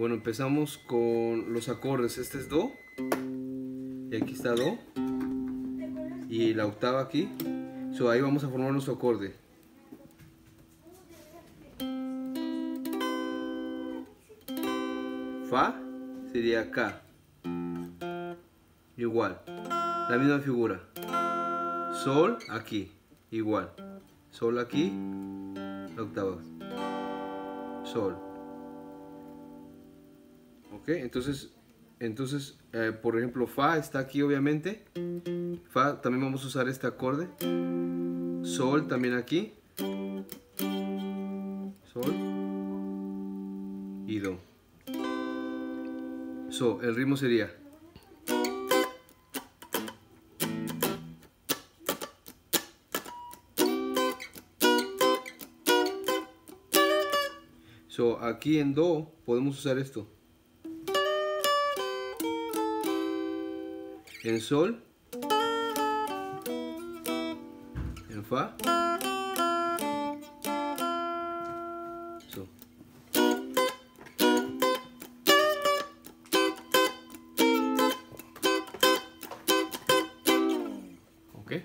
Bueno, empezamos con los acordes. Este es Do. Y aquí está Do. Y la octava aquí. So, ahí vamos a formar nuestro acorde. Fa sería K. Igual. La misma figura. Sol aquí. Igual. Sol aquí. La octava. Sol. Ok, entonces, entonces eh, por ejemplo, Fa está aquí obviamente. Fa también vamos a usar este acorde. Sol también aquí. Sol. Y Do. So, el ritmo sería. So, aquí en Do podemos usar esto. en sol, en fa, sol. Okay.